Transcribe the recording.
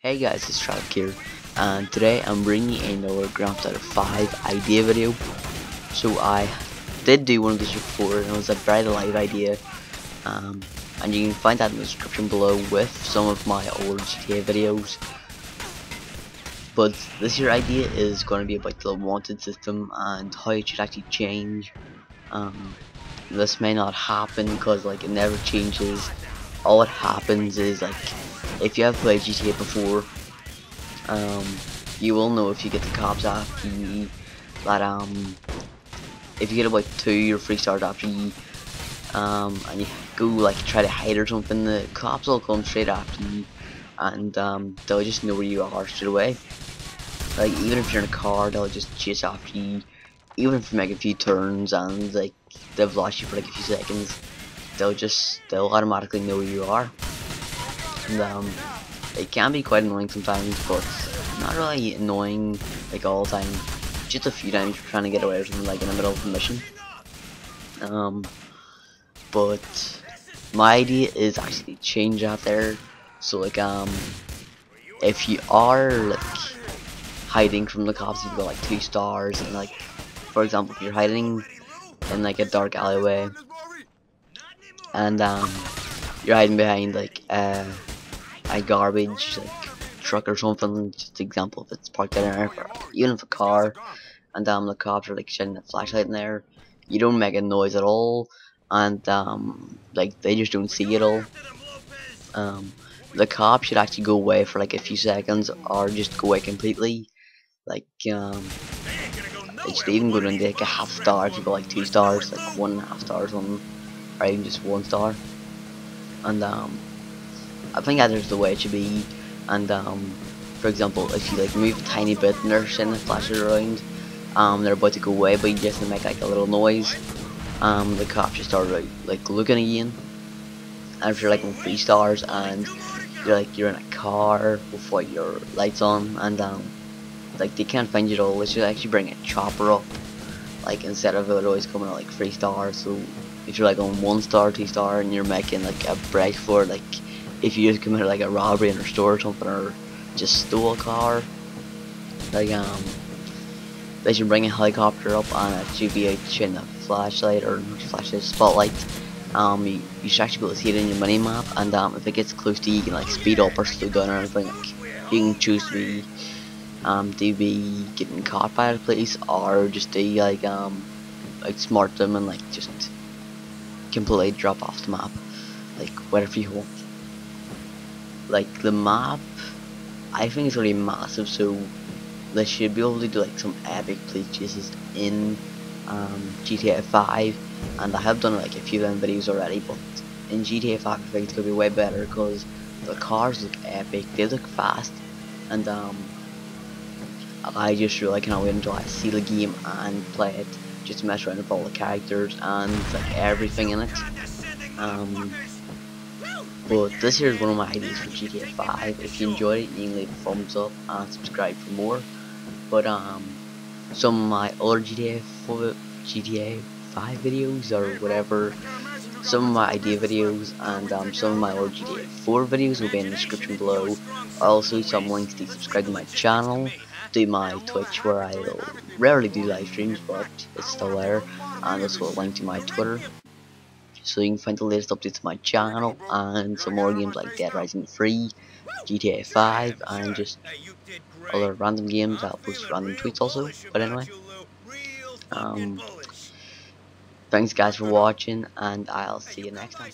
Hey guys, it's Drav here, and today I'm bringing another Grand Theft Auto 5 idea video. So I did do one of these before, and it was a buried alive idea, um, and you can find that in the description below with some of my old GTA videos. But this year idea is going to be about the wanted system and how it should actually change. Um, this may not happen because like it never changes. All that happens is like if you have played GTA before, um, you will know if you get the cops after you that um if you get about two or three stars after you um and you go like try to hide or something, the cops will come straight after you and um they'll just know where you are straight away. Like even if you're in a car, they'll just chase after you. Even if you make a few turns and like they've lost you for like a few seconds, they'll just they'll automatically know where you are. And um, it can be quite annoying sometimes, but not really annoying like all the time. Just a few times trying to get away something like in the middle of a mission. Um, but my idea is actually change out there. So like um, if you are like hiding from the cops, you've got like two stars, and like for example, if you're hiding in like a dark alleyway, and um, you're hiding behind like uh a garbage like truck or something. Just example if it's parked in there, or even if a car, and um the cops are like shining a flashlight in there, you don't make a noise at all, and um like they just don't see it all. Um, the cop should actually go away for like a few seconds, or just go away completely. Like um, it should even go down to like a half star if you go like two stars, like one and a half stars on, or even just one star. And um, I think that is the way it should be. And um, for example, if you like move a tiny bit and they're sending flashes around, um, they're about to go away, but you just make like a little noise. Um, the cops just start like, like looking again. And if you're like on three stars and you're like you're in a car with like your lights on and um, like they can't find you at all, they should actually bring a chopper up. Like instead of it always coming at like three stars, so if you're like on one star, two star, and you're making like a break for like if you committed like a robbery in a store or something or just stole a car like um they should bring a helicopter up and a should be a flashlight or flashlight spotlight. Um you, you should actually be able to see it in your mini map and um if it gets close to you you can like speed up or slow down or anything like you can choose to be um to be getting caught by the police or just to like um outsmart them and like just completely drop off the map. Like whatever you want. Like the map I think it's really massive so they should be able to do like some epic police chases in um, GTA 5 and I have done like a few of them videos already but in GTA 5 I think it's gonna be way better because the cars look epic they look fast. And um, I just really cannot wait until I see the game and play it just mess around with all the characters and like everything in it um, but this here is one of my ideas for GTA 5. If you enjoyed it, you can leave a thumbs up and subscribe for more. But um, some of my other GTA 4, GTA 5 videos or whatever, some of my idea videos and um, some of my other GTA 4 videos will be in the description below. Also, some links to subscribe to my channel, to my Twitch where I rarely do live streams, but it's still there, and also a link to my Twitter so you can find the latest updates to my channel and some more games like Dead Rising 3, GTA 5 and just other random games, I'll post random tweets also, but anyway. Um, thanks guys for watching and I'll see you next time.